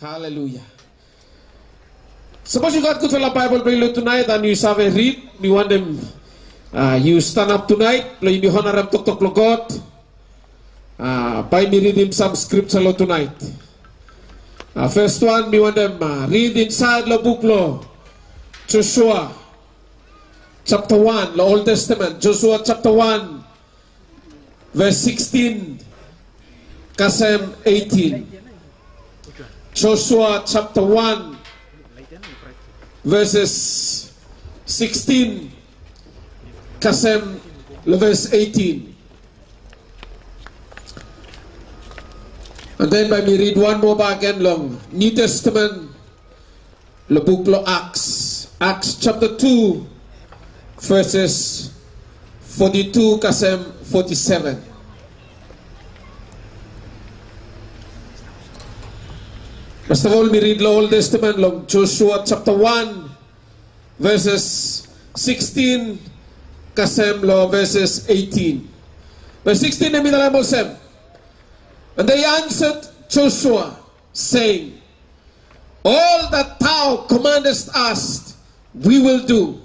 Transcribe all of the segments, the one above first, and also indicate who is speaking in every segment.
Speaker 1: Hallelujah. Suppose you got good for Bible Bible tonight and you have a read, you want them, uh, you stand up tonight, play me honor and talk talk lo God. Uh, by me read him some scripture lo tonight. Uh, first one, me want them uh, read inside the book lo Joshua chapter 1, the Old Testament, Joshua chapter 1, verse 16, kasem 18. Joshua chapter 1, verses 16, kasem verse 18. And then by me read one more back again long. New Testament, the book of Acts. Acts chapter 2, verses 42 kasem 47. First of all, we read the Old Testament long Joshua chapter 1, verses 16 kasem lo verses 18. Verse 16 na minalam sem. And they answered Joshua, saying, All that thou commandest us, we will do.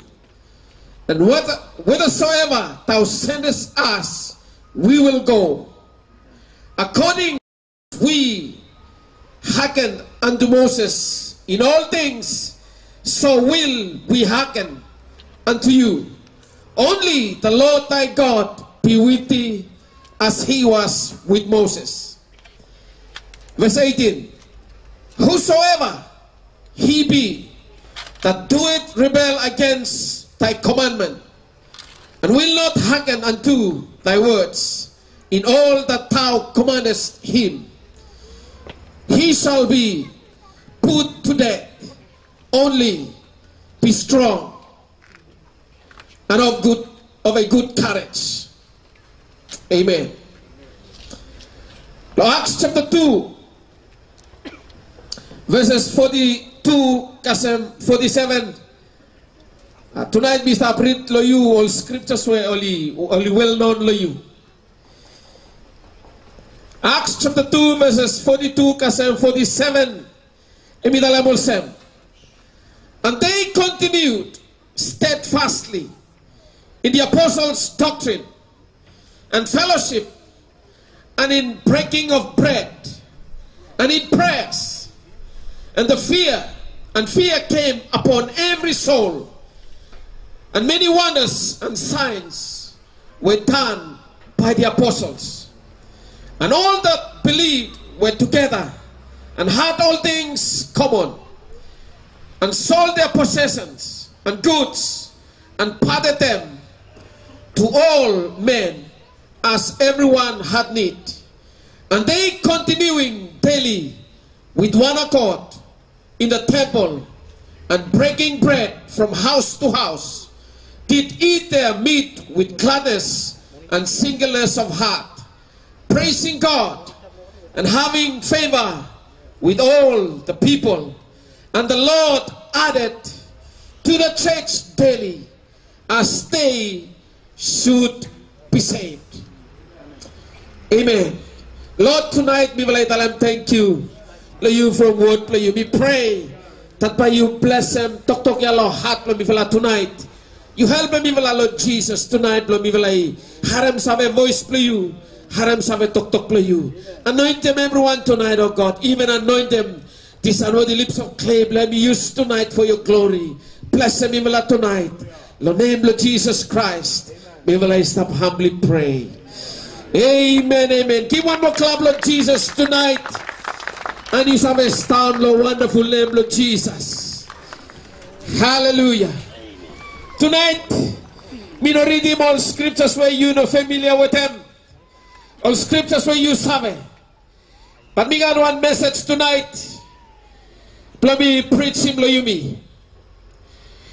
Speaker 1: And whithersoever thou sendest us, we will go. According we hearkened unto Moses in all things, so will we hearken unto you. Only the Lord thy God be with thee as he was with Moses. Verse 18 Whosoever he be that doeth rebel against thy commandment, and will not hearken unto thy words in all that thou commandest him, he shall be put to death. Only be strong and of good of a good courage. Amen. Now, Acts chapter 2, verses 42 kasem 47. Uh, tonight start read lo you all scriptures were only only well known lo you. Acts chapter 2 verses 42 kasem 47. Emidalamol sem. And they continued steadfastly in the apostles' doctrine and fellowship and in breaking of bread and in prayers. And the fear and fear came upon every soul. And many wonders and signs were done by the apostles. And all that believed were together and had all things common and sold their possessions and goods and parted them to all men as everyone had need. And they continuing daily with one accord in the temple and breaking bread from house to house, did eat their meat with gladness and singleness of heart, praising God and having favor with all the people. And the Lord added to the church daily as they should be saved. Amen. Lord, tonight them thank you. Let you from word, play you. We pray that by you bless them. Tok tok ya lo heart lo mi vela tonight. You help me Lord Jesus tonight lo mi vela harem save voice play you. Harem save tok tok play you. Anoint them everyone tonight, oh God. Even anoint them. These are the lips of clay. Let me use tonight for your glory. Bless them vela tonight. The name of Jesus Christ. May I stop humbly pray. Amen, amen. Give one more clap, Lord Jesus, tonight. And you have a stand, Lord, wonderful name, Lord Jesus. Hallelujah. Tonight, me no read him all scriptures where you know familiar with them. All scriptures where you sabe. But me got one message tonight. Let me preach him, you me.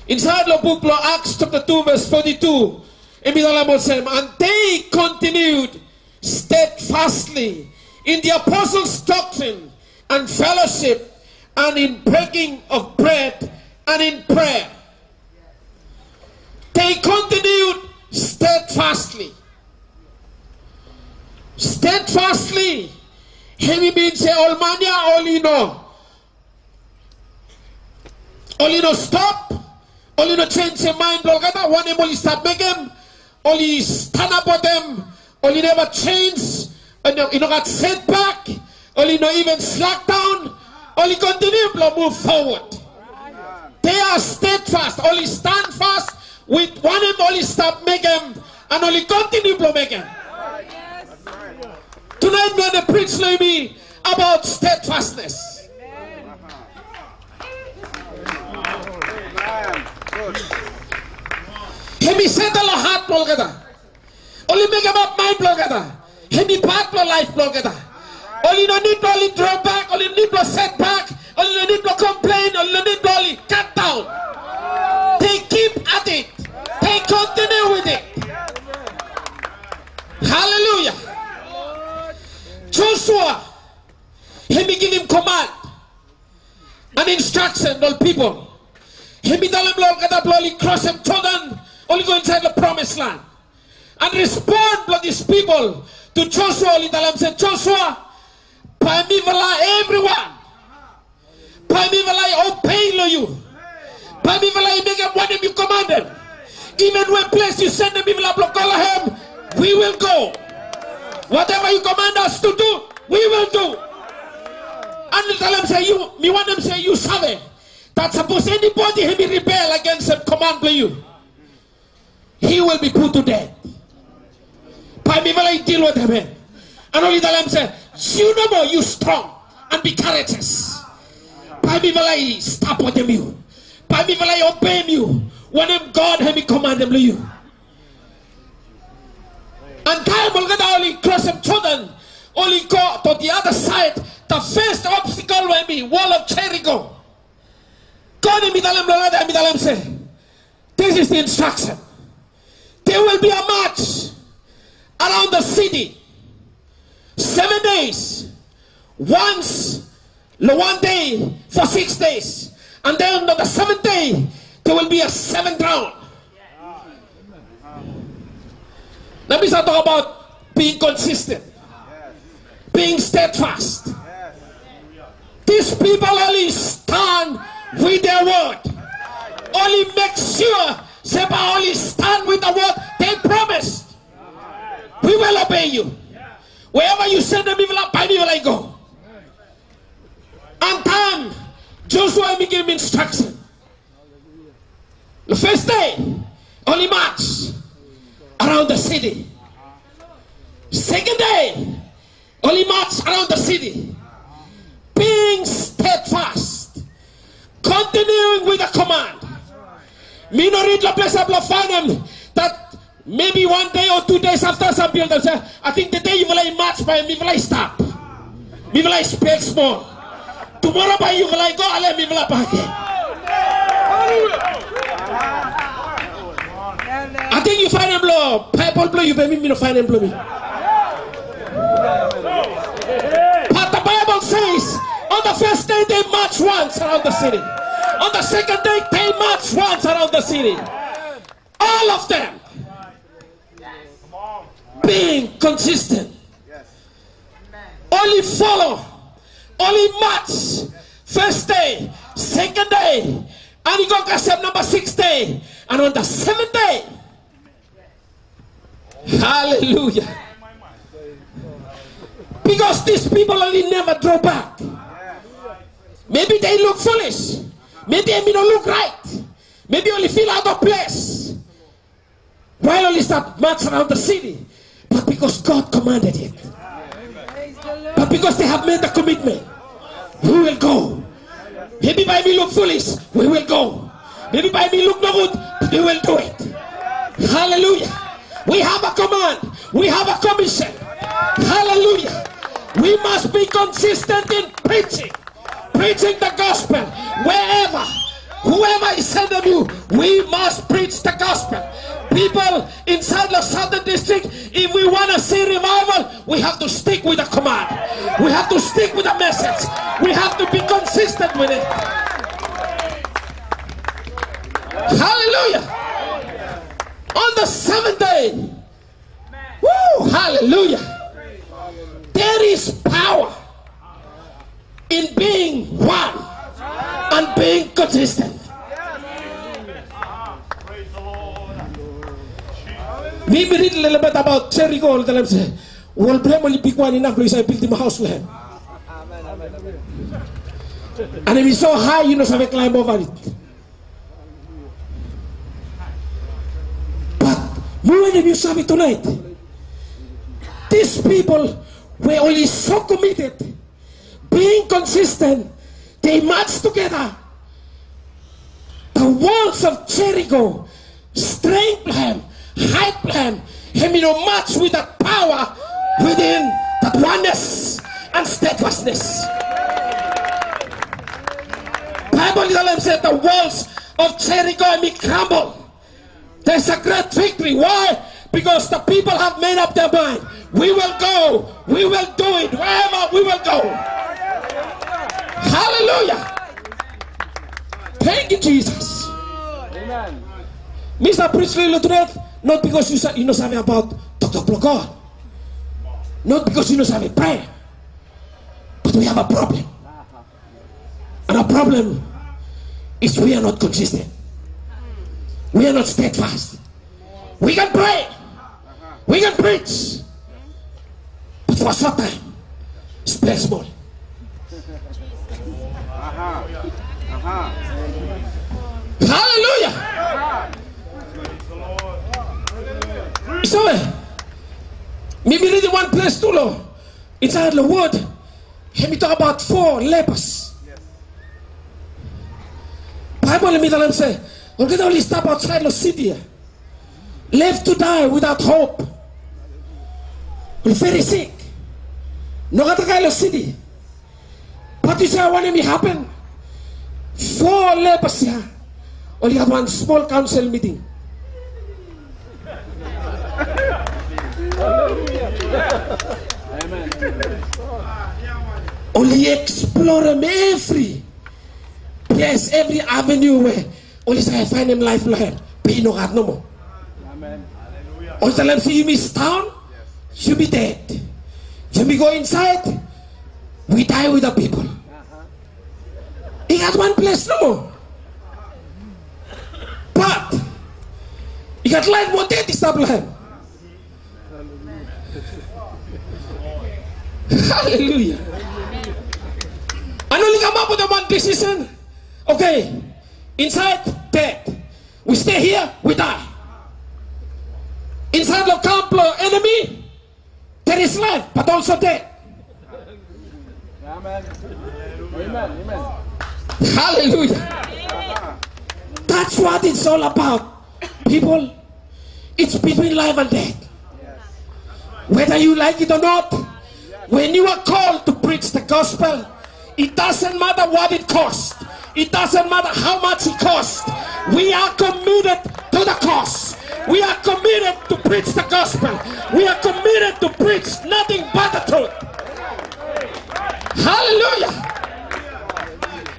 Speaker 1: Inside the book, lo Acts chapter 2, verse 42. And they continued steadfastly in the apostles' doctrine and fellowship and in breaking of bread and in prayer. They continued steadfastly. Steadfastly. Heavy means say all mania all you know. Only no stop. Only no change your mind, Logata. One him only stop him. Only stand up for them. Only never change. And you know got setback. Only no even slack down. Only continue to move forward. They are steadfast. Only stand fast with one him only stop make him and only continue to make him. Tonight we're going to preach to about steadfastness. Hemi settle a heart kata. Only make up mind kata. Hemi part blow life kata. Only no need to only draw back, only need to set back, only no need to complain, only no need to only cut down. They keep at it. They continue with it. Hallelujah. Joshua, he give him command and instruction to people. He be tell him, Lord, up, Lord, cross him Jordan, only go inside the promised land. And respond to these people to Joshua, only tell him, say, Joshua, by me everyone. By me obey you. By me make him what you commanded. Even when place you send them, people up we will go. Whatever you command us to do, we will do. And tell them say you me want them say you sabe that suppose anybody he be rebel against him command by you, he will be put to death. By me will I deal with him. And only tell them say, you no more you strong and be courageous. By me will I stop with them you. By me will I obey you. When him God he command them to you. Time will get only cross him children. Only go to the other side. The first obstacle will be wall of Jericho. God in Midalam Lolada Midalam say, this is the instruction. There will be a march around the city. Seven days. Once, one day for six days. And then on the seventh day, there will be a seventh round. Me start talk about being consistent, being steadfast. These people only stand with their word. Only make sure Seba only stand with the word they promised. We will obey you. Wherever you send them, will by me will I go. And time, Joshua will give instruction. The first day, only march around the city. Second day, only march around the city. Being steadfast, continuing with the command. Me no read the place that maybe one day or two days after some people say, I think the day you will march by me will I stop. Me will I spell small. Tomorrow by you will I go, I let me will I back I think you find them blow. Purple blow, you baby me no find them blow me. But the Bible says on the first day they once around the city. On the second day they march once around the city. All of them being consistent. Only follow. Only march. First day, second day, and you go to number six day, and on the seventh day, Hallelujah. Because these people only never draw back. Maybe they look foolish. Maybe they don't look right. Maybe only feel out of place. Why only start marching around the city? But because God commanded it. But because they have made the commitment. We will go. Maybe by me look foolish. We will go. Maybe by me look no good. But We will do it. Hallelujah. We have a command. We have a commission. Hallelujah. We must be consistent in preaching. Preaching the gospel. Wherever. Whoever is sending you, we must preach the gospel. People inside the southern district, if we want to see revival, we have to stick with the command. We have to stick with the message. We have to be consistent with it. Hallelujah. On the seventh day, woo, hallelujah. There is power in being one and being consistent. We read a little bit about Cherry Gold and I'm saying, well, probably big one enough because I built him a house for him. And if it's so high, you know, somebody climb over it. But more than you serve it tonight, these people were only so committed being consistent. They marched together. The walls of Jericho strength him, hype him, him you know, match with that power within that oneness and steadfastness. Bible said the walls of Jericho may crumble. There's a great victory. Why? Because the people have made up their mind. We will go. We will do it. Wherever we will go. Hallelujah. Thank you, Jesus.
Speaker 2: Amen.
Speaker 1: Mr. Priestley Lutheran, not because you, you know something about Dr. God. Not because you know something prayer. But we have a problem. And our problem is we are not consistent. We are not steadfast. We can pray. We can preach. But for a short time, it's very small. Hallelujah. So, eh, maybe read one place too, Lord. Inside the word, let me talk about four lepers. Bible let me tell them say, we're going to only stop outside the city. Left to die without hope. We're very sick. No got to the city. But you say, what me happen? Four lepers here. Only had one small council meeting. Only explore them every place, every avenue where only say I find them lifeline. But you know God no more.
Speaker 2: Amen.
Speaker 1: Only tell them, see you miss town, you be dead. You be go inside, we die with the people. He got one place no more. But he got life more is Abraham. Hallelujah. Only come up with the one decision. Okay, inside dead. We stay here, we die. Inside the camp, enemy, there is life, but also death.
Speaker 2: Amen. Amen. Amen.
Speaker 1: Hallelujah. That's what it's all about. People, it's between life and death. Whether you like it or not, when you are called to preach the gospel, it doesn't matter what it costs. It doesn't matter how much it costs. We are committed to the cause. We are committed to preach the gospel. We are committed to preach nothing but the truth. Hallelujah.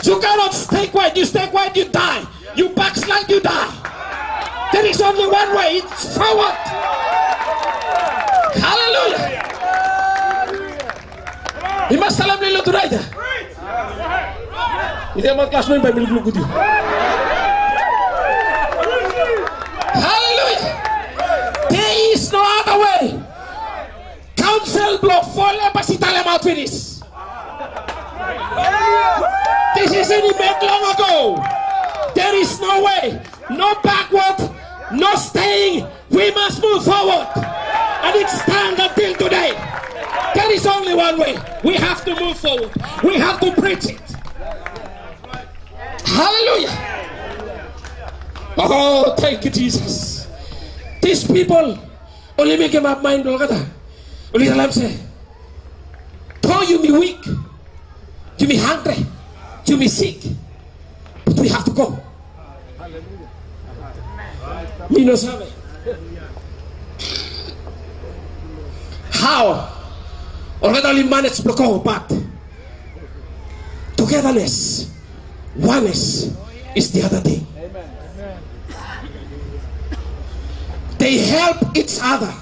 Speaker 1: You cannot stay quiet. You stay quiet, you die. You backslide, you die. There is only one way. It's forward. Hallelujah. Must tell them to right. Hindi mo class mo yung Bible glue ko di. Hallelujah. There is no other way. Council blow fall up as Italian out finish. This long ago. There is no way, no backward, no staying. We must move forward. And it stands until today. There is only one way. We have to move forward. We have to preach it. Hallelujah. Oh, thank you, Jesus. These people only make up mind. Only the say, Though you be weak, you be hungry, you be sick, but we have to go. Me no sabe. How? Already only managed to go, but togetherness, oneness is the other thing. They help each other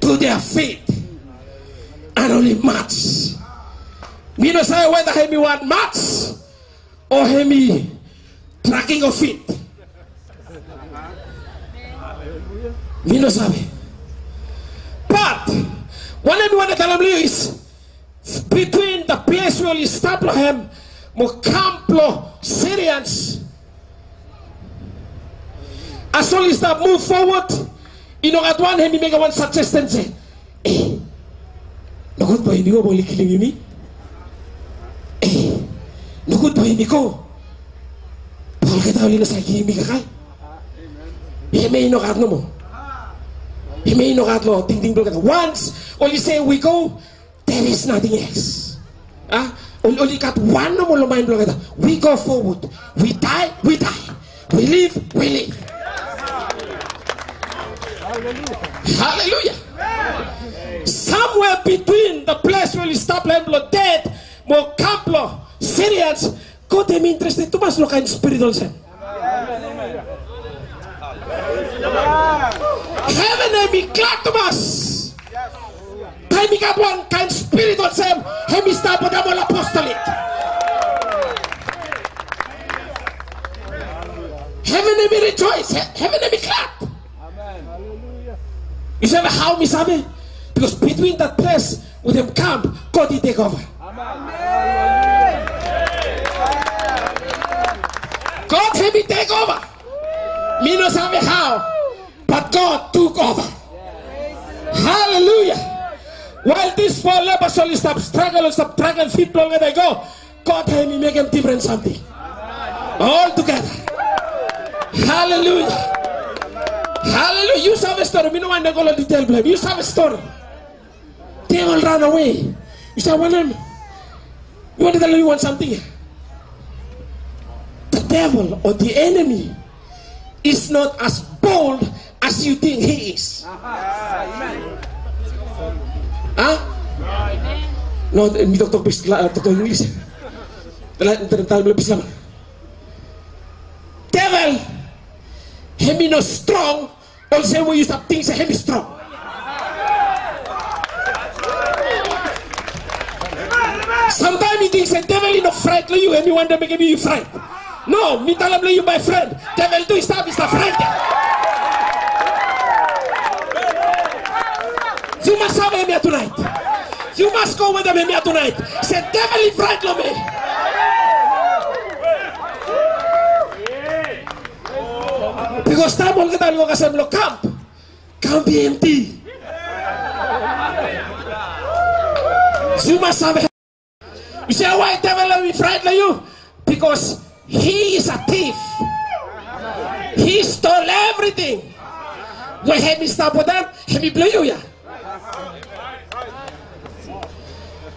Speaker 1: to their faith and only match. Me no say whether he me want match or he me tracking of feet. mi no sabe. But one and one that is between the place where you establish him, Mocamplo Syrians. As long as that move forward, you know at one hand he make one suggestion say, eh, nukut ba hindi ko nukut ba hindi ko? Paul kita uli na sa kimi kakay. Himay no kat no mo. Himay no kat mo. Ting ting ka. Once, only say we go, there is nothing else. Ah, only, kat one no mo lumayan ka. We go forward. We die, we die. We live, we live. Hallelujah. Somewhere between the place where you stop Lemblo dead, mo Camplo, Syrians, ko dem interested to mas lo kain spiritual sen. Heaven and be glad to us. Time ika buwan kain spiritual sen, hemi stop po damo apostolic. Heaven and be rejoice, heaven and be glad. You say, how me sabi? Because between that place with them camp, God he take over. God he me take over. Me no sabi how, but God took over. Hallelujah. While these four lepers only stop struggling, stop struggle, feet longer they go, God he me make them different something. All together. Hallelujah. Hallelujah. You have a story. Me no to go to detail blame. You have a story. They all ran away. You say, well, you want to tell me you want something? The devil or the enemy is not as bold as you think he is. Huh? No, mi doktor bis doktor English. Tagal lebih lama. Devil, him no strong. All say when you stop things, him strong. Sometimes he thinks the devil is not friend you and you want to make your friend. No, me tell you my friend. Devil do stop is the friend. You must have him here tonight. You must go with him here tonight. Say devil is of me. Because time all kita lihat kasih belum camp, camp empty. You must have You say, why devil are we frightened you? Because he is a thief. He stole everything. When he stop with them, he blow you yeah.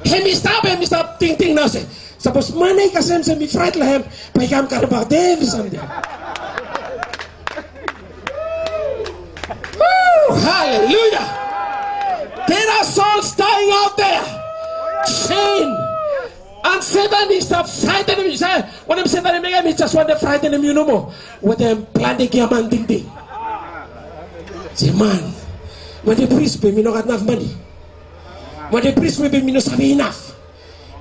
Speaker 1: He stop, he stop ting ting now say. Suppose money kasem sa mi frightened him, pa ikam karabak David something. Woo! Hallelujah! There are souls dying out there. Shame. And Satan is the frightened him. Say, when I'm him, he just want to frighten him, you know more. when With them planting man ding ding. Say, man, when the priest pay me not enough money. When the priest pay me not sabi enough.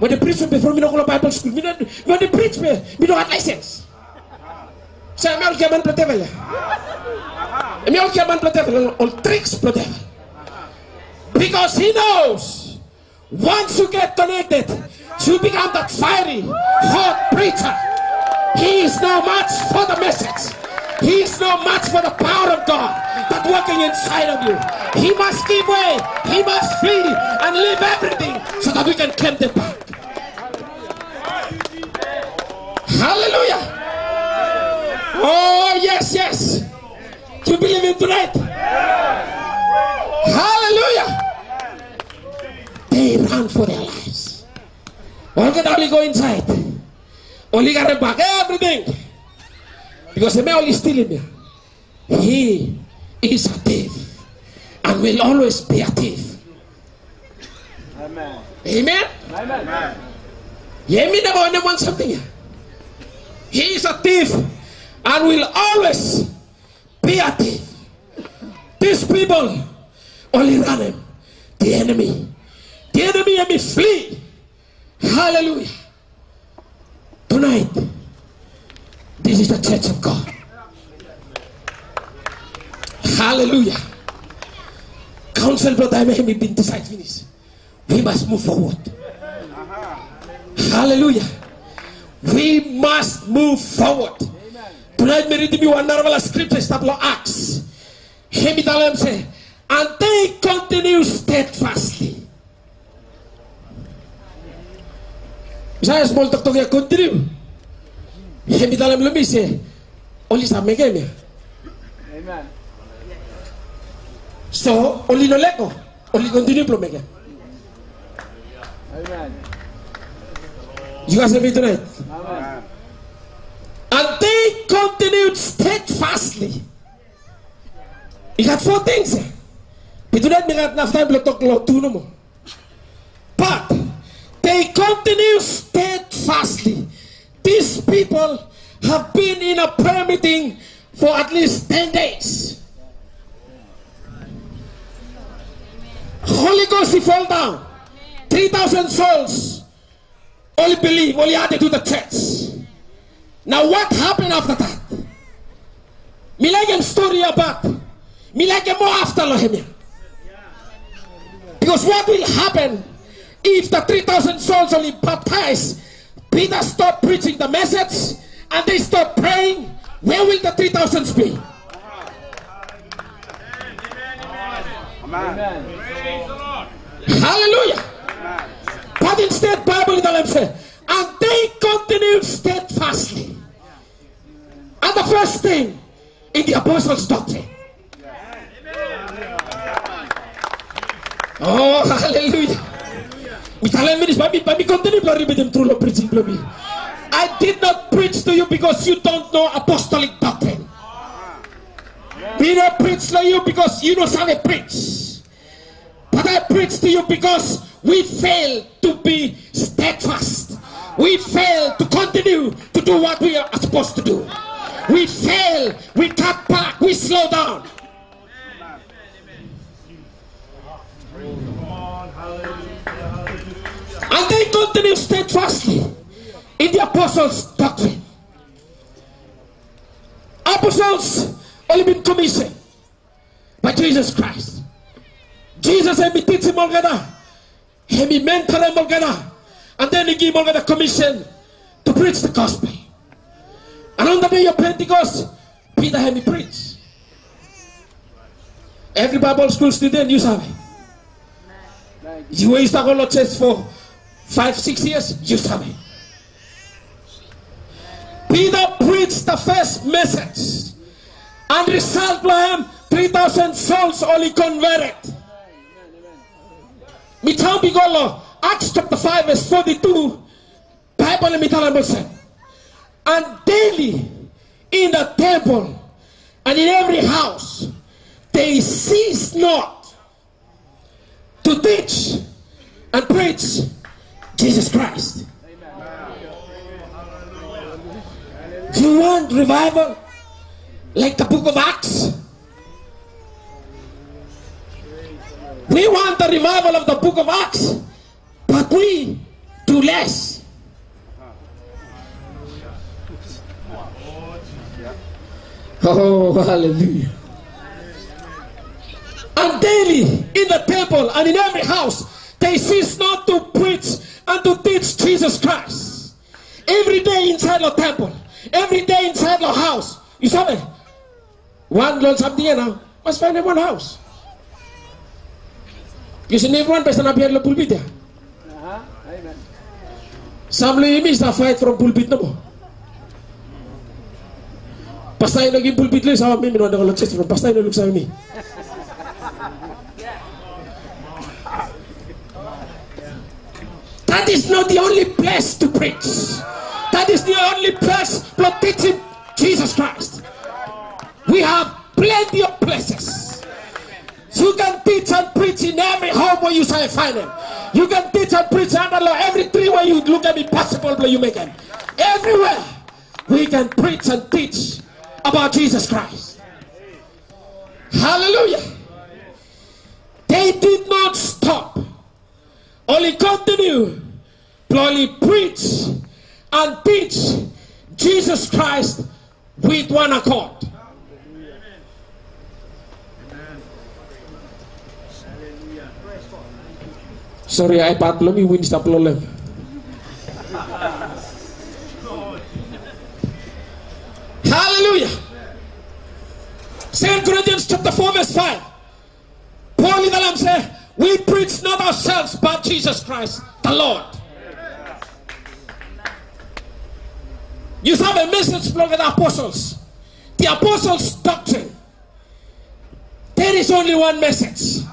Speaker 1: When the priest pay for me not go to Bible school. Me not, when the priest pay me not got license. Say, I'm all man plate devil. I'm all man plate devil. All tricks plate devil. Because he knows once you get connected, you become that fiery, hot preacher. He is no match for the message. He is no match for the power of God that working inside of you. He must give way. He must flee and leave everything so that we can claim the back. Hallelujah. Oh, yes, yes. You believe him tonight? Hallelujah. They run for their lives. All can only go inside. Only got them back everything. Because the man only stealing me. He is a thief and will always be a thief.
Speaker 2: Amen.
Speaker 1: Amen.
Speaker 2: Amen.
Speaker 1: Me now want something. He is a thief and will always be a thief. These people only run him. The enemy. The enemy and me flee. Hallelujah. Tonight, this is the church of God. Hallelujah. council brother I may have been decided finish. We must move forward. Hallelujah. We must move forward. Tonight may read me one narrow scripture law acts. Hemi dalam say, and they continue steadfastly. Saya small tok tok ya continue. Hemi dalam lebih say, only sa megem ya.
Speaker 2: Amen.
Speaker 1: So, only no leko. Only continue pro megem.
Speaker 2: Amen.
Speaker 1: You guys me tonight.
Speaker 2: Amen.
Speaker 1: And they continued steadfastly. He had four things. Pitunan mi kat nafta blotok lo tuno mo. But steadfastly. These people have been in a prayer meeting for at least 10 days. Holy Ghost he fell down. 3,000 souls only believe, only added to the church. Now what happened after that? A story about. Like more after Lohemia. Because what will happen if the 3,000 souls only baptized, Peter stopped preaching the message and they stopped praying, where will the 3,000 be? Hallelujah. But instead, Bible in the said, and they continued steadfastly. And the first thing in the apostles' doctrine. Oh, hallelujah. We tell them this, but me, but me continue to read them through the preaching, baby. I did not preach to you because you don't know apostolic doctrine. We don't preach to you because you don't have a preach. But I preach to you because we fail to be steadfast. We fail to continue to do what we are supposed to do. We fail, we cut back, we slow down. And they continue steadfastly in the apostles' doctrine. Apostles only been commissioned by Jesus Christ. Jesus him already. He me mentor him already. And then he gave already commission to preach the gospel. And on the day of Pentecost, Peter had me preach. Every Bible school student, you sabi. You used to go to church for five, six years, you sabi. Peter preached the first message. And result him 3,000 souls only converted. Mitang bigolo, Acts chapter 5 verse 42, Bible mo And daily in the temple and in every house, they cease not to teach and preach Jesus Christ. Do you want revival like the book of Acts? We want the revival of the book of Acts, but we do less. Oh, hallelujah. And daily in the temple and in every house, they cease not to preach and to teach Jesus Christ. Every day inside the temple, every day inside the house. You it? One Lord something now must find in one house. You see, everyone person up here in the pulpit. there.
Speaker 2: Uh-huh. Amen.
Speaker 1: Some ladies na fight from pulpit na mo. Basta yung naging pulpit lang sa amin, minuwan ako church from basta yung nalug sa amin. That is not the only place to preach. That is the only place for teaching Jesus Christ. We have plenty of places. You can teach and preach in every home where you find them. You can teach and preach under law every tree where you look at impossible where you make them. Everywhere we can preach and teach about Jesus Christ. Hallelujah. They did not stop. Only continue to only preach and teach Jesus Christ with one accord. Sorry, let me win the problem. Hallelujah. Second Corinthians chapter 4, verse 5. Paul in the Lamb said, We preach not ourselves, but Jesus Christ, the Lord. You have a message from the apostles. The apostles' doctrine. There is only one message.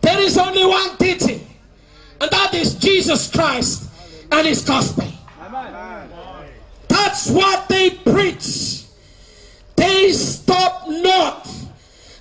Speaker 1: There is only one teaching. And that is Jesus Christ and his gospel. That's what they preach. They stop not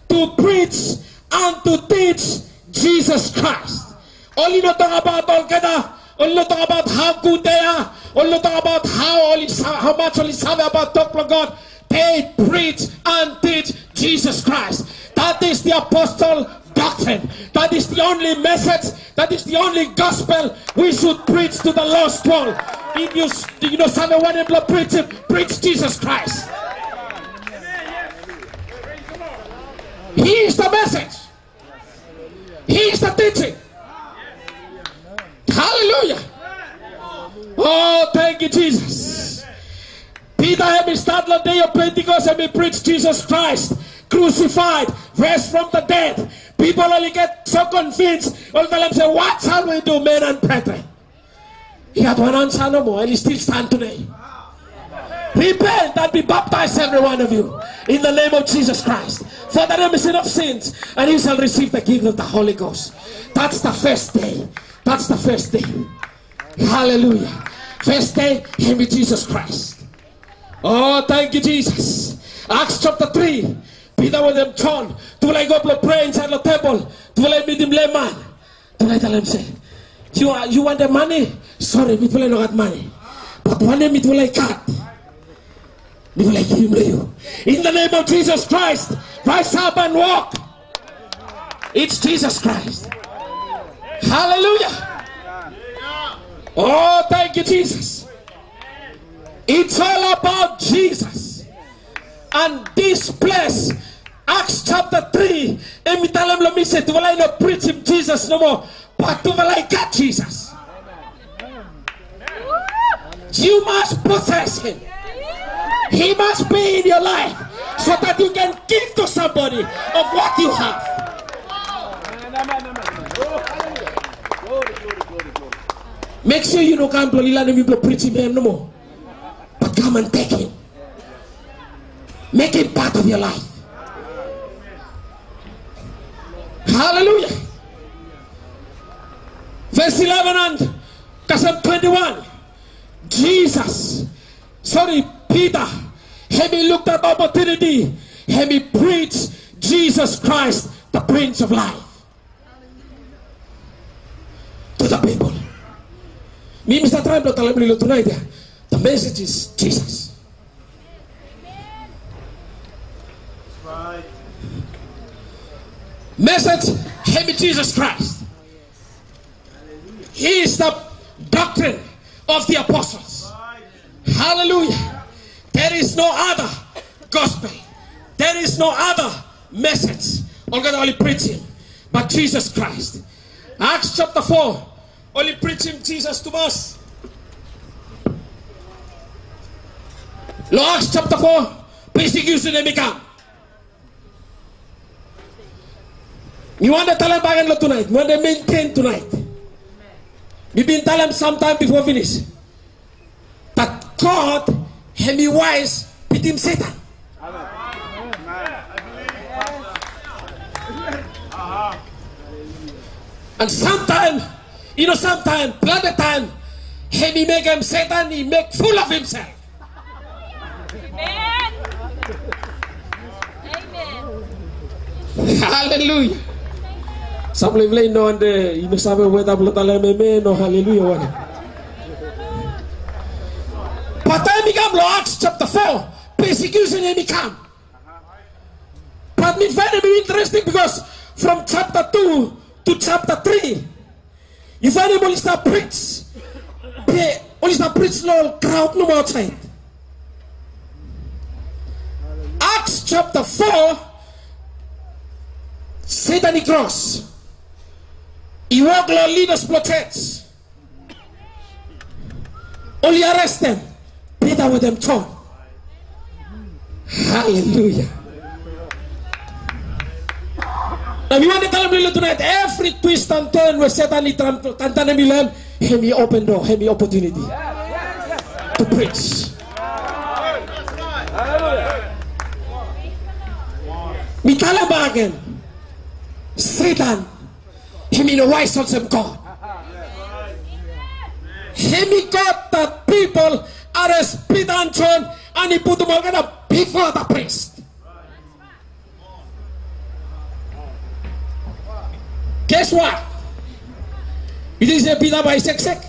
Speaker 1: to preach and to teach Jesus Christ. Only not talk about Olgeda, only not talk about how good they are, only not talk about how only how much only sabe about talk God. They preach and teach Jesus Christ. That is the apostle doctrine. That is the only message. That is the only gospel we should preach to the lost world. If you, you know, Sunday one people preach it, preach Jesus Christ. He is the message. He is the teaching. Hallelujah. Oh, thank you, Jesus. Peter had me start the day of Pentecost and me preach Jesus Christ crucified, raised from the dead. People only get so convinced. All of them say, What shall we do, men and brethren? He had one answer no more, and he still stand today. Repent and be baptized, every one of you, in the name of Jesus Christ, for the remission of sins, and you shall receive the gift of the Holy Ghost. That's the first day. That's the first day. Hallelujah. First day, him with Jesus Christ. Oh, thank you, Jesus. Acts chapter 3. Peter with them John. Tulay go to pray inside the temple. Tulay meet him layman. Tulay tell him say, you, are, you want the money? Sorry, no got money. But one day me tulay cut. Me tulay give him you. In the name of Jesus Christ, rise up and walk. It's Jesus Christ. Hallelujah. Oh, thank you, Jesus. It's all about Jesus. And this place, Acts chapter 3, emi talam lo mise, tu walay no preach him Jesus no more, but tu walay got Jesus. You must possess him. He must be in your life so that you can give to somebody of what you have.
Speaker 2: Amen, amen, amen. Oh, hallelujah. Glory, glory, glory, glory.
Speaker 1: Make sure you don't come to Lila and people preach him no more. But come and take him. Make him part of your life. Hallelujah. Verse 11 and Kasam 21. Jesus, sorry, Peter, had me looked at opportunity, had me preach Jesus Christ, the Prince of Life, to the people. Mr. Tribal, tell me tonight, eh, the message is Jesus. Right. Message, heavy Jesus Christ. He is the doctrine of the apostles. Hallelujah. There is no other gospel. There is no other message. To only preach him. But Jesus Christ. Acts chapter 4. Only preaching Jesus to us. Lo Acts chapter 4. Persecution and become. You want to tell them back and tonight. You want to maintain tonight. We've been telling them sometime before finish. That God me wise beat him Satan. And sometime, you know, sometime, plenty time, and he make him Satan, he make fool of himself.
Speaker 3: Amen. Amen.
Speaker 1: Hallelujah. Some live lay no and you know sabe whether blotale me no hallelujah one. But time become Lord Acts chapter 4, persecution and become. But me find it very interesting because from chapter 2 to chapter 3, only start preach. Only start preach no crowd no more outside. Acts chapter 4, Satan he cross. Iwag lo leaders protects. Only arrest them. Peter with them torn. Hallelujah. Now we want to tell them tonight, every twist and turn where Satan is tantana milan, him he open door, him he opportunity to preach.
Speaker 2: Hallelujah.
Speaker 1: Mitala bagen. Satan, him in the sons of God. Him he got that people are a Peter and John and he put them all together before the priest. Guess what? You didn't say Peter by sex sec.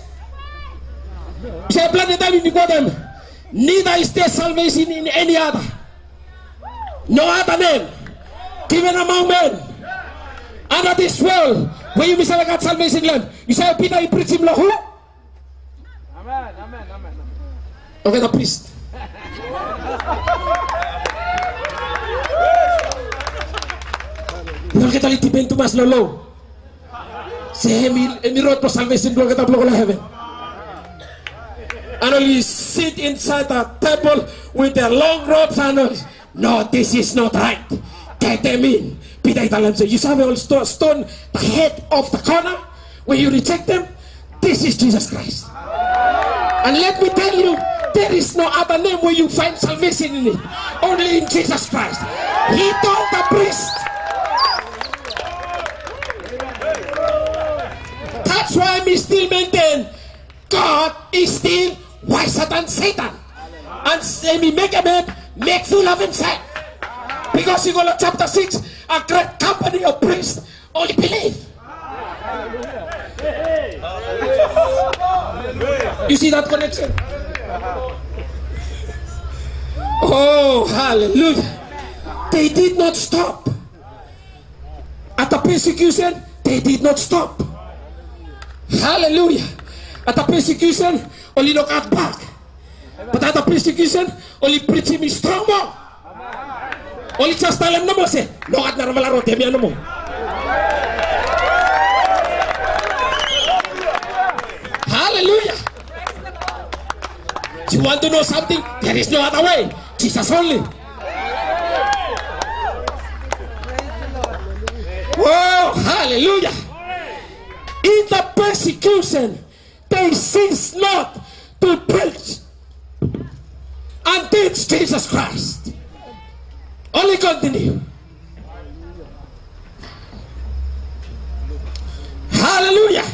Speaker 1: You say planet time before them. Neither is there salvation in any other. No other name given among men under this world where you miss out salvation land. You say Peter, you preach him law who?
Speaker 2: Amen. Amen. Amen.
Speaker 1: Okay, the priest. Gloria que tal itipin tumas lolo. Se hemi emi road for salvation que tal heaven. And only sit inside the temple with their long robes and. No, this is not right. Get them in. Peter Italam said, You saw all sto- stone the head of the corner where you reject them? This is Jesus Christ. And let me tell you, there is no other name where you find salvation in it. Only in Jesus Christ. He told the priest. That's why we still maintain God is still wiser than Satan. And say me make a man make fool of himself. Because you go to chapter 6, a great company of priests only believe. You see that connection? Oh, hallelujah. They did not stop. At the persecution, they did not stop. Hallelujah. At the persecution, only look at back. But at the persecution, only preach him strong more. Only just tell him no more say, no at narvala rote me no more. Hallelujah. You want to know something? There is no other way. Jesus only. Whoa, hallelujah. In the persecution, they cease not to preach and teach Jesus Christ. Only continue. Hallelujah.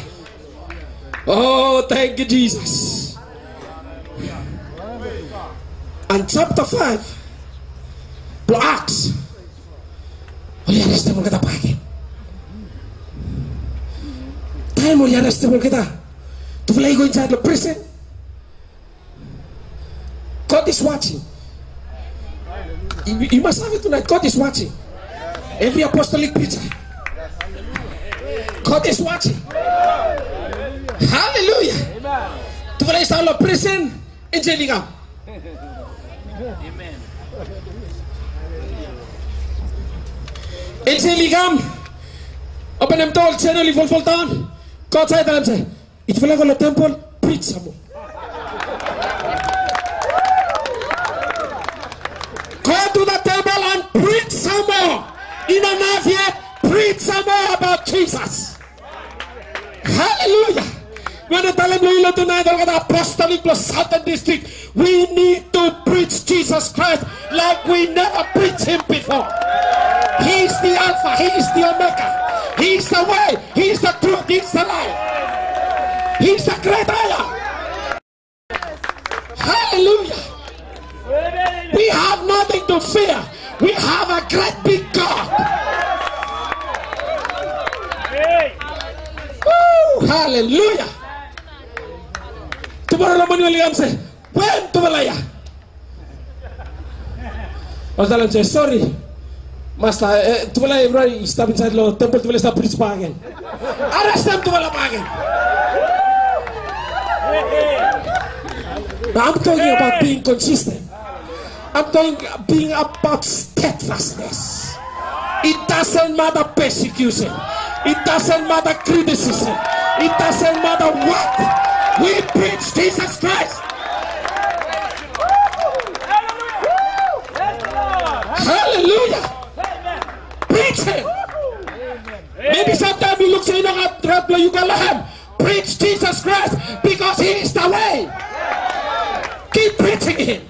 Speaker 1: Oh, thank you, Jesus. And chapter 5, to Acts. Uli arrest mo kita arrest mo kita. To fly go inside the prison. God is watching. You, you must have it tonight. God is watching. Every apostolic preacher. God is watching. Hallelujah. Tu fly inside the prison in Jellingham. In Jellingham. Up in them if fall down. God said to if you like on the temple, preach some more. Go to the temple and preach some more. In enough yet, preach some more about Jesus. Hallelujah. When the Lilo tonight, the apostolic plus southern district. We need to preach Jesus Christ like we never preached him before. He is the Alpha, He is the Omega, He's the way, He's the truth, He's the life. He's the great I. Hallelujah. We have nothing to fear. We have a great big God. Woo, hallelujah. Tomorrow naman yung ligam say, when tumalaya? Him say, sorry. Master, eh, tumalaya, bro, stop inside the temple, tumalaya, stop preach pa again. Arrest them, tumalaya pa again. Now I'm talking about being consistent. I'm talking being about steadfastness. It doesn't matter persecution. It doesn't matter criticism. It doesn't matter what. We preach Jesus Christ. Hallelujah. Preach Him. Maybe sometimes you look sa can lahat. Preach Jesus Christ because He is the way. Keep preaching Him.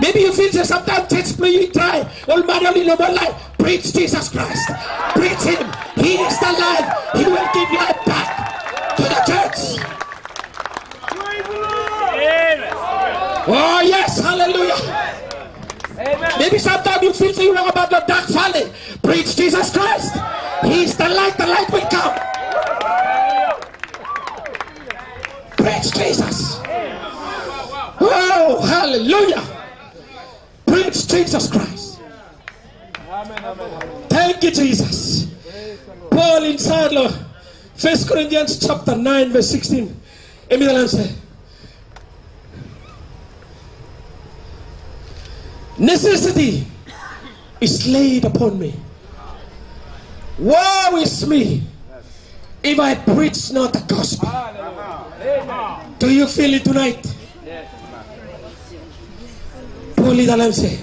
Speaker 1: Maybe you feel that sometimes play you try. All matter in one life. Preach Jesus Christ. Preach Him. He is the life. He will give life back to the church. Oh yes, hallelujah. Maybe sometimes you feel so you wrong about the dark valley. Preach Jesus Christ. He's the light. The light will come. Preach Jesus. Oh, hallelujah. Preach Jesus Christ. Thank you, Jesus. Paul inside Lord. First Corinthians chapter 9, verse 16. Emi dalam. Necessity is laid upon me. Woe is me if I preach not the gospel. Do you feel it tonight? Puli dalam saya.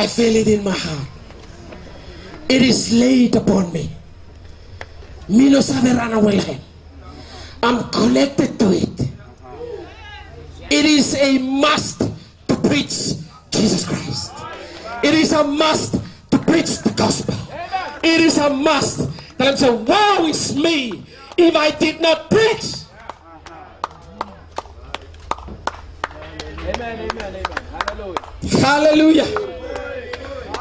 Speaker 1: I feel it in my heart. It is laid upon me. Me no sabe run away. I'm connected to it. It is a must to preach Jesus Christ. It is a must to preach the gospel. It is a must that I'm saying, woe is me if I did not preach.
Speaker 2: Amen, amen, amen. Hallelujah.
Speaker 1: Hallelujah.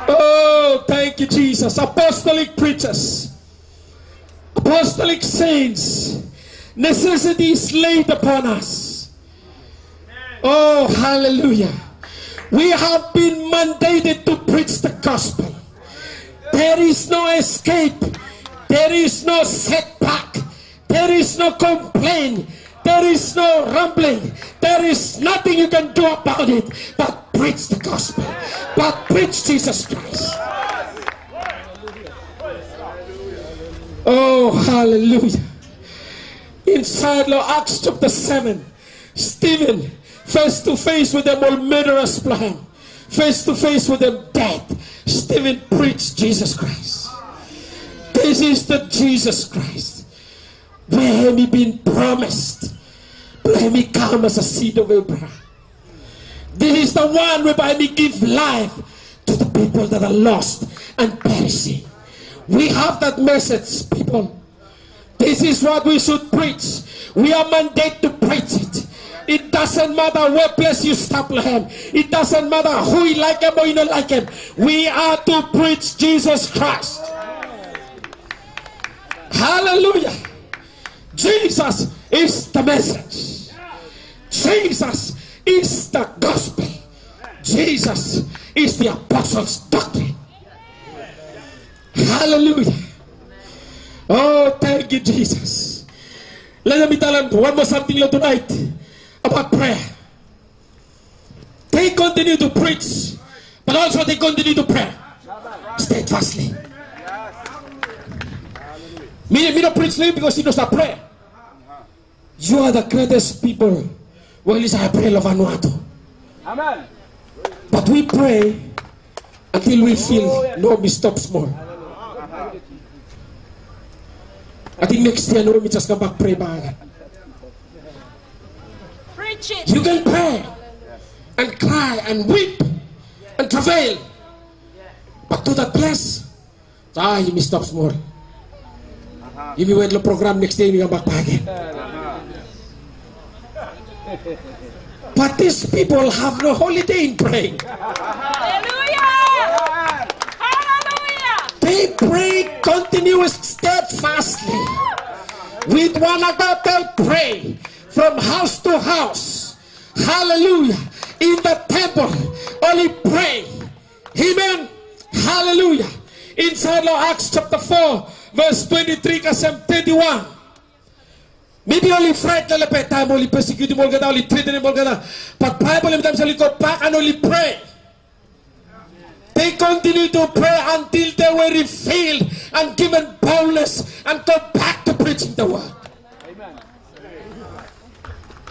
Speaker 1: Oh, thank you, Jesus. Apostolic preachers, apostolic saints, necessity is laid upon us. Oh, hallelujah. We have been mandated to preach the gospel. There is no escape, there is no setback, there is no complaint, there is no rumbling, there is nothing you can do about it but preach the gospel, but preach Jesus Christ. Oh, hallelujah. Inside Lord Acts chapter 7, Stephen, face to face with them all murderous plan, face to face with them dead, Stephen preached Jesus Christ. This is the Jesus Christ where he been promised, where he come as a seed of Abraham. This is the one whereby we give life to the people that are lost and perishing. We have that message, people. This is what we should preach. We are mandated to preach it. It doesn't matter what place you stop him. It doesn't matter who you like him or you don't like him. We are to preach Jesus Christ. Hallelujah. Jesus is the message. Jesus is the gospel. Jesus is the apostles' doctrine. Hallelujah. Oh, thank you, Jesus. Let me tell them one more something tonight about prayer. They continue to preach, but also they continue to pray steadfastly. Me, me don't preach name because he knows I pray. You are the greatest people. Well, it's I pray love Vanuatu.
Speaker 2: Amen.
Speaker 1: But we pray until we feel no me stop small. I think next year no me just come back pray back.
Speaker 3: Preach it.
Speaker 1: You can pray and cry and weep and travail. But to that place, ah, you may stop small. You may wait the program next day, you come back again. But these people have no holiday in praying.
Speaker 3: Hallelujah. Hallelujah.
Speaker 1: They pray continuous steadfastly. With one another they pray from house to house. Hallelujah. In the temple, only pray. Amen. Hallelujah. Inside Law Acts chapter 4, verse 23 kasem 31. Maybe only fright na lepet time only persecute mo gada only treat mo gada. But Bible every time sa likod back and only pray. They continued to pray until they were refilled and given boldness and go back to preaching the word.
Speaker 2: Amen.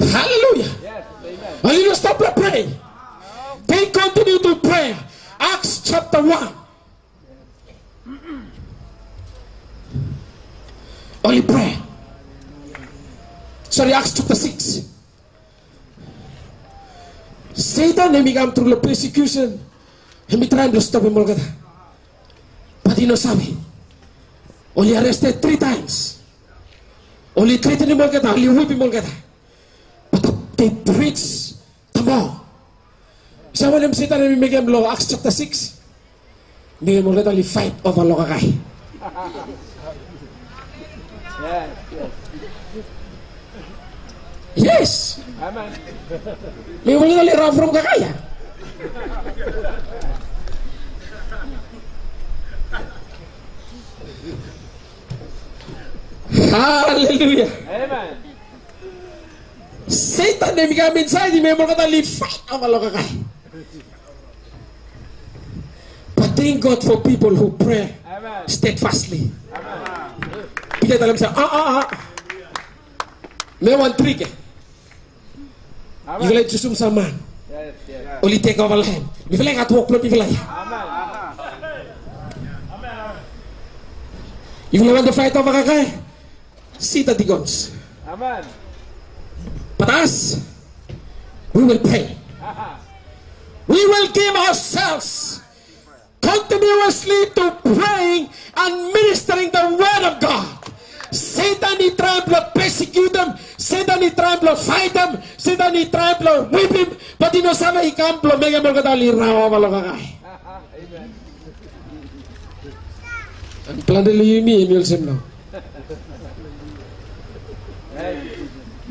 Speaker 1: Hallelujah.
Speaker 2: Yes. Amen.
Speaker 1: And you stop praying. They continue to pray. Acts chapter 1. Only prayer. Sorry, Acts chapter 6. Satan he began through the persecution. He be trying to stop him all. But he no sabi. Only arrested three times. Only threatened him all. Only whip him all. But they preach the more. Sa walang sita na mimigay mo Acts chapter 6. Bigyan mo literally fight over lokakay.
Speaker 2: Yes. Yes.
Speaker 1: Yes!
Speaker 2: Amen.
Speaker 1: Mo literally run from kakaya. Hallelujah!
Speaker 2: Amen.
Speaker 1: Satan na mimigay mensahe, may mo literally fight over lokakay. But thank God for people who pray
Speaker 2: Amen.
Speaker 1: steadfastly. Bigyan talam sa. May one trick.
Speaker 2: Amen.
Speaker 1: Ivalay susum sa man.
Speaker 2: Yes. Yes.
Speaker 1: Only take over land. Ivalay at walk not ivalay.
Speaker 2: Amen.
Speaker 1: If you want to fight over kakay, sit at the guns.
Speaker 2: Amen.
Speaker 1: But us, we will pray. We will give ourselves continuously to praying and ministering the word of God. Satan he trying to persecute them. Satan he trying to fight them. Satan he trying to whip him. But you know, sama he come to make him rawa malakakay.
Speaker 2: Amen.
Speaker 1: Ang plan nila yung mi, Emil Semno.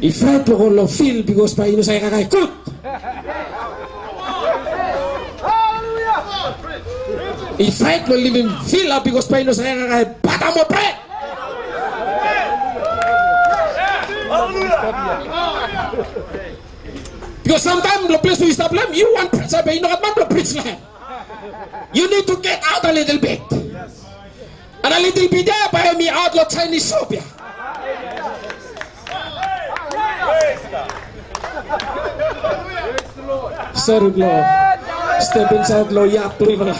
Speaker 1: I-fight lo ko lo feel because pa ino saya kakay. Kut! I-fight lo live in feel because pa ino saya kakay. Bata mo pre! Because sometimes the place we them, you want preach, but you what man lo preach lang. You need to get out a little bit. And a little bit there by me out lo Chinese Sophia.
Speaker 2: Praise the Lord.
Speaker 1: Step inside, Lord. Yeah, to river.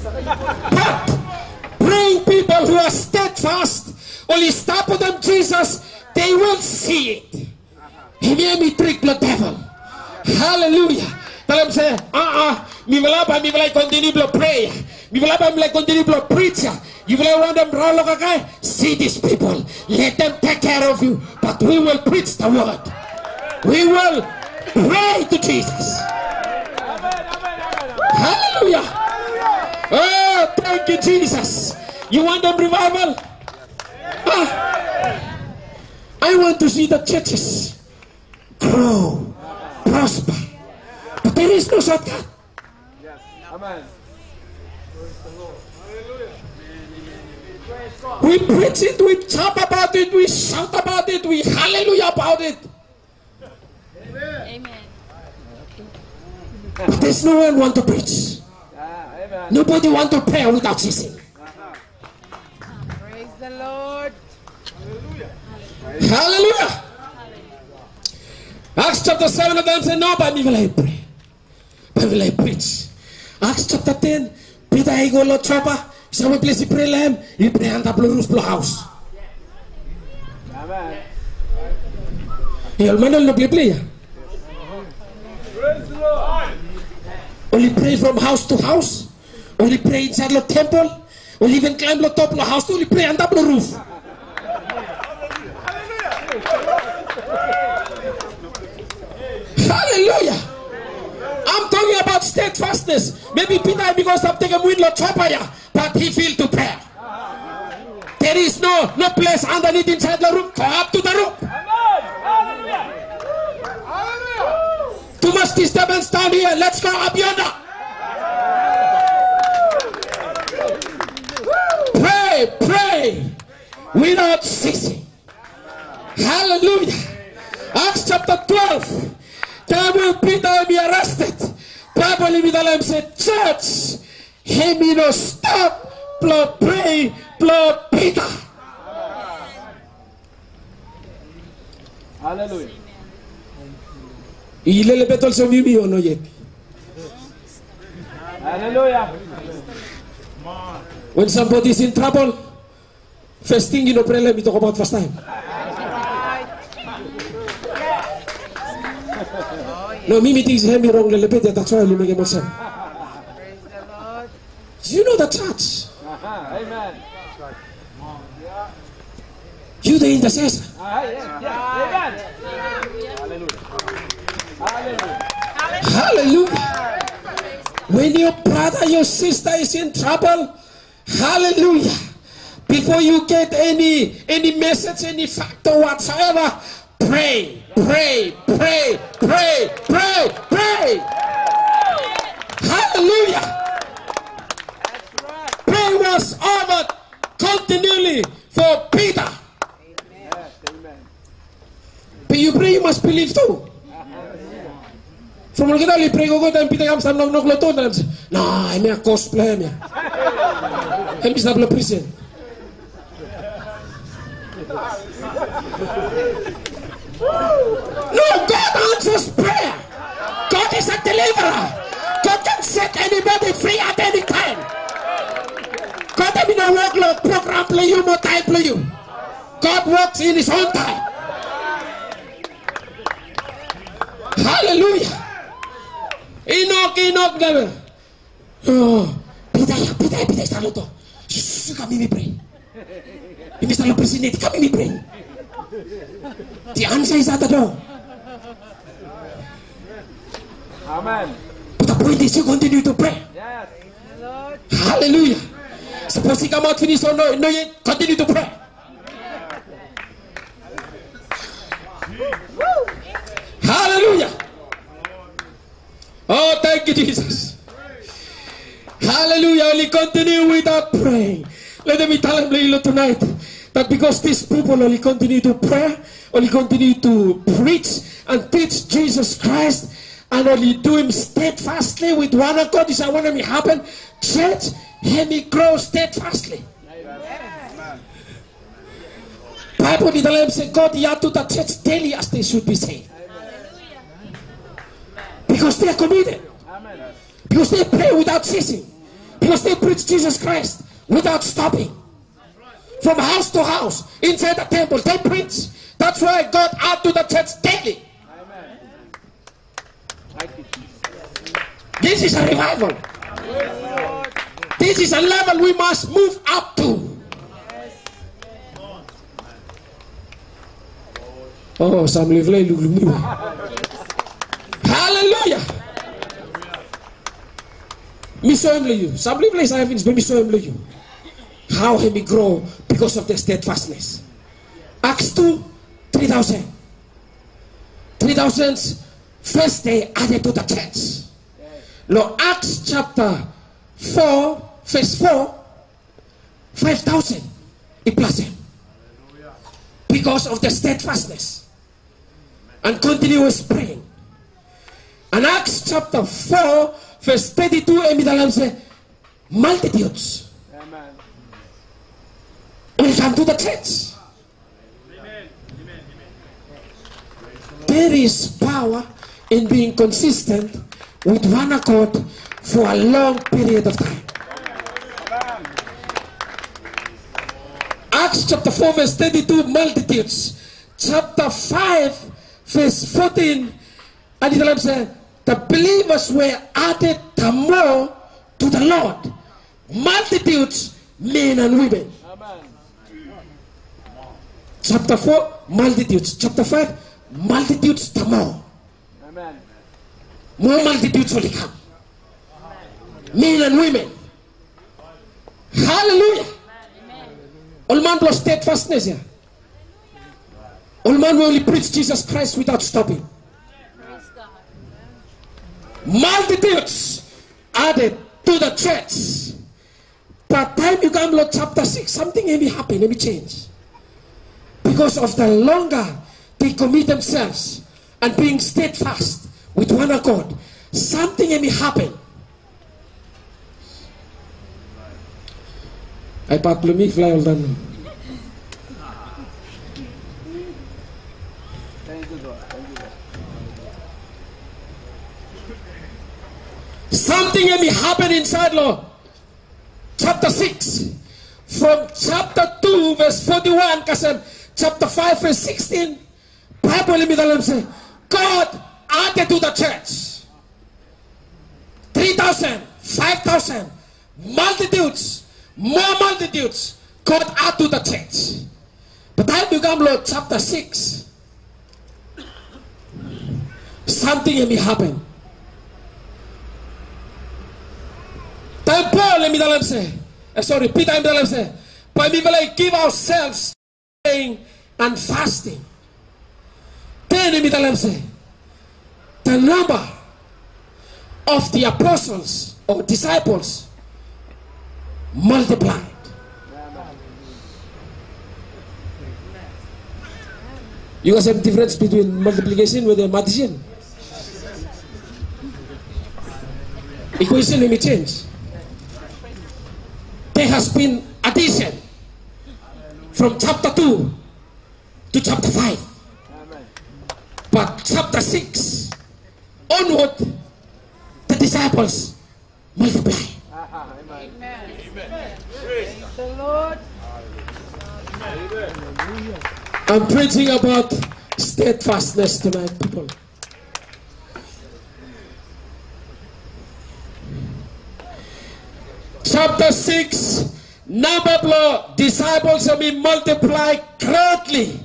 Speaker 1: Praying people who are steadfast, only stop with them, Jesus, they will see it. He made me trick the devil. Hallelujah. Tell him, say, uh-uh, mi wala pa, mi wala continue to pray. Mi wala pa, mi wala continue to preach. You will want them roll okay? See these people. Let them take care of you. But we will preach the word. We will pray to Jesus. Hallelujah. Oh, thank you, Jesus. You want them revival? Ah. I want to see the churches grow, prosper. But there is no shortcut.
Speaker 2: Amen.
Speaker 1: We preach it, we talk about it, we shout about it, we hallelujah about it.
Speaker 3: Amen.
Speaker 1: But there's no one want to preach. Nobody want to pray without ceasing.
Speaker 4: The Lord.
Speaker 1: Hallelujah. Hallelujah. Acts chapter 7 of them say, No, but me will I pray. But will I preach. Acts chapter 10, Peter he go lo chopper. Sa may place he pray lamb. He pray the blue roof blue house.
Speaker 2: Amen.
Speaker 1: He manol no play play.
Speaker 2: Praise the Lord.
Speaker 1: Only pray from house to house. Only pray inside the temple. Only even climb the top of the house. Only pray on the roof. Hallelujah. I'm talking about steadfastness. Maybe Peter because of taking wind lo chopaya, but he failed to pray. There is no no place underneath inside the roof. Go up to the roof. Too much disturbance down here. Let's go up yonder. Pray, pray without ceasing. Hallelujah. Acts chapter 12. Time when Peter be arrested. Bible in Midalam said, Church, he me no stop, blood pray, blood Peter.
Speaker 2: Hallelujah.
Speaker 1: Ilele betol sa mimi ono yet.
Speaker 2: Hallelujah.
Speaker 1: When somebody is in trouble, first thing you know, pray let me talk about first time. No, Mimi thinks he me wrong, lelebet, that's why I make him upset. Do you know the church?
Speaker 2: Amen.
Speaker 1: You the intercessor.
Speaker 2: Hallelujah.
Speaker 1: When your brother, your sister is in trouble, hallelujah. Before you get any any message, any factor whatsoever, pray, pray, pray, pray, pray, pray. Hallelujah. Prayer was offered continually for Peter.
Speaker 2: Amen.
Speaker 1: But you pray, you must believe too. From kita li ko ko tayo pita kam sa nok nok loto na na ay may cosplay may. Ay bisa bela prison. No, God answers prayer. God is a deliverer. God can set anybody free at any time. God may not work like program play you, more time play you. God works in his own time. Hallelujah. Enoch, Enoch, never. Oh, Peter, Peter, Peter, está loto. Shh, kami mi pray. Hindi sa presidente, kami mi pray. The answer is at the door.
Speaker 2: Amen.
Speaker 1: But the point is you continue to pray.
Speaker 2: Yes.
Speaker 1: Hallelujah. Suppose he come out finish or no, no, yet continue to pray. Hallelujah. Oh, thank you, Jesus. Hallelujah. Only continue without praying. Let me tell him Leilo, tonight that because these people only continue to pray, only continue to preach and teach Jesus Christ, and only do him steadfastly with one accord, this I want to happen. Church, hear me grow steadfastly. Bible did allow him say, God, have to the church daily as they should be saved. Because they are committed.
Speaker 2: Amen.
Speaker 1: Because they pray without ceasing. Because they preach Jesus Christ without stopping. From house to house, inside the temple, they preach. That's why God add to the church daily.
Speaker 2: Amen.
Speaker 1: This is a revival. This is a level we must move up to. Oh, some Lulu. Hallelujah. Me him you. Some live like I me him you. How he may grow because of the steadfastness. Acts 2, 3,000. 3,000 first day added to the church. Now, Acts chapter 4, verse 4, 5,000. It plus him. Because of the steadfastness and continuous praying. And Acts chapter 4, verse 32, and Midalam say, multitudes
Speaker 2: Amen.
Speaker 1: will come to the church. There is power in being consistent with one accord for a long period of time. Acts chapter 4, verse 32, multitudes. Chapter 5, verse 14, and Lord said, the believers were added the more to the Lord. Multitudes, men and women.
Speaker 2: Amen.
Speaker 1: Chapter 4, multitudes. Chapter 5, multitudes the more.
Speaker 2: Amen.
Speaker 1: More multitudes will come. Men and women. Hallelujah. All man was steadfastness here. All man will only preach Jesus Christ without stopping. Multitudes added to the church. But time you come to chapter 6, something may happen, may change. Because of the longer they commit themselves and being steadfast with one accord, something may happen. Ay Pat fly all done.
Speaker 2: Thank you, God. Thank you, God.
Speaker 1: Something may happen inside Lord. Chapter 6. From chapter 2 verse 41 kasi chapter 5 verse 16 Bible mi dalam say God added to the church 3,000, 5,000 multitudes, more multitudes God add to the church. But I become Lord chapter 6 something may happen. Tayo Paul mi dalam say, eh, sorry, Peter mi dalam say, pa mi balay give ourselves praying and fasting. Then mi dalam say, the number of the apostles or disciples multiplied. You guys have difference between multiplication with a addition. Equation may change. Has been addition from chapter 2 to chapter 5. But chapter 6 onward, the disciples multiply.
Speaker 2: Aha, Amen.
Speaker 3: The Lord.
Speaker 1: I'm preaching about steadfastness tonight, people. Chapter 6, number of disciples have been multiplied greatly.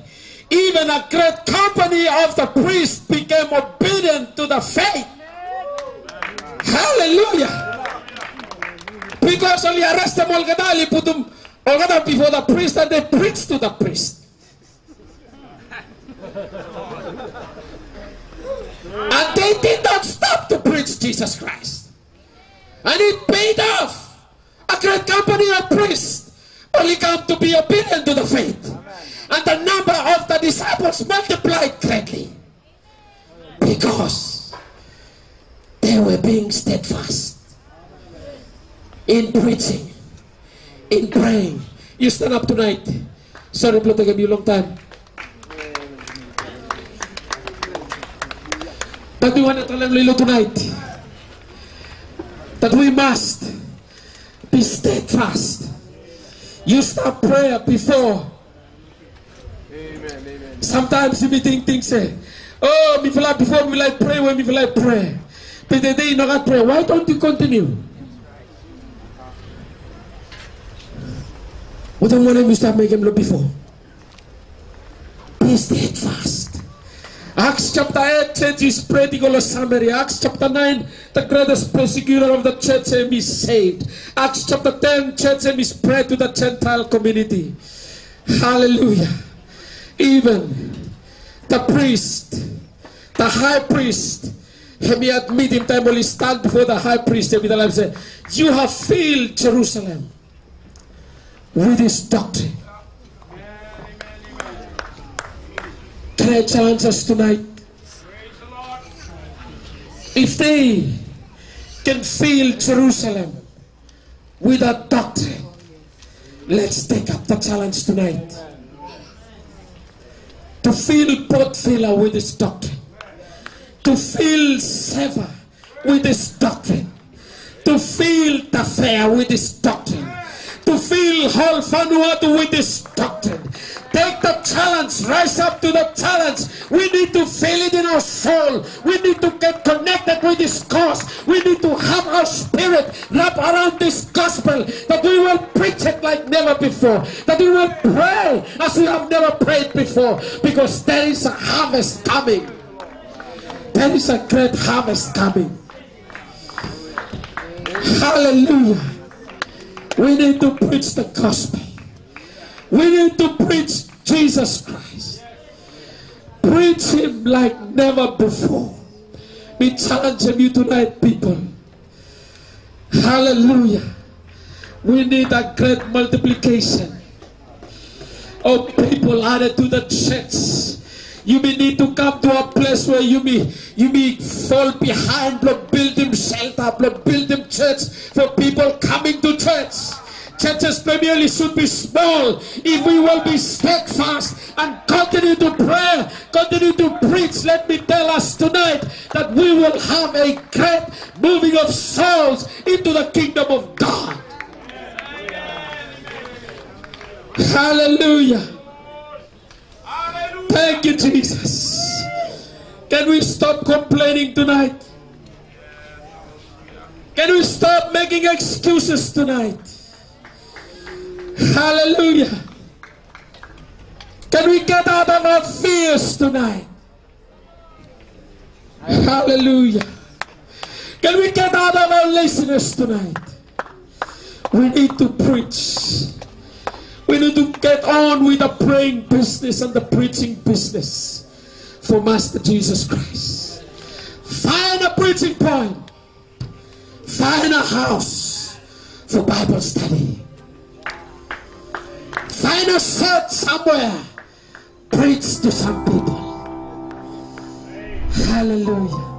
Speaker 1: Even a great company of the priests became obedient to the faith. Hallelujah. Because only arrested Molgadali put them Olgada before the priest and they preached to the priest. and they did not stop to preach Jesus Christ. And it paid off. A great company of priests only come to be obedient to the faith. And the number of the disciples multiplied greatly. Because they were being steadfast in preaching, in praying. You stand up tonight. Sorry, Blue, taking you a long time. But we want to tell you tonight that we must be steadfast. You start prayer before.
Speaker 2: Amen. Amen.
Speaker 1: Sometimes you may think things say, Oh, feel like before me like pray when me feel like pray. But the day you not pray, why don't you continue? What I want to start making look before. Be steadfast. Acts chapter 8 church is spreading all Samaria. Acts chapter 9, the greatest persecutor of the church is saved. Acts chapter 10, church is spread to the Gentile community. Hallelujah. Even the priest, the high priest, let me admit him time will stand before the high priest and with say, You have filled Jerusalem with his doctrine. Can I challenge us tonight? If they can fill Jerusalem with a doctrine, let's take up the challenge tonight. To fill Port Vila with his doctrine. To fill Shefa with his doctrine. To fill Tafea with his doctrine. To fill whole Vanuatu with his doctrine. Take the challenge, rise up to the challenge. We need to feel it in our soul. We need to get connected with this cause. We need to have our spirit wrap around this gospel that we will preach it like never before. That we will pray as we have never prayed before. Because there is a harvest coming. There is a great harvest coming. Hallelujah. We need to preach the gospel. We need to preach Jesus Christ. Preach Him like never before. We challenge you tonight, people. Hallelujah. We need a great multiplication of people added to the church. You may need to come to a place where you may You may fall behind, Lord, build himself up, Lord, build him church for people coming to church. Churches primarily should be small if we will be steadfast and continue to pray, continue to preach. Let me tell us tonight that we will have a great moving of souls into the kingdom of God. Hallelujah. Thank you, Jesus. Can we stop complaining tonight? Can we stop making excuses tonight? Hallelujah. Can we get out of our fears tonight? Hallelujah. Can we get out of our laziness tonight? We need to preach. We need to get on with the praying business and the preaching business for Master Jesus Christ. Find a preaching point. Find a house for Bible study. Find a church somewhere. Preach to some people. Hallelujah.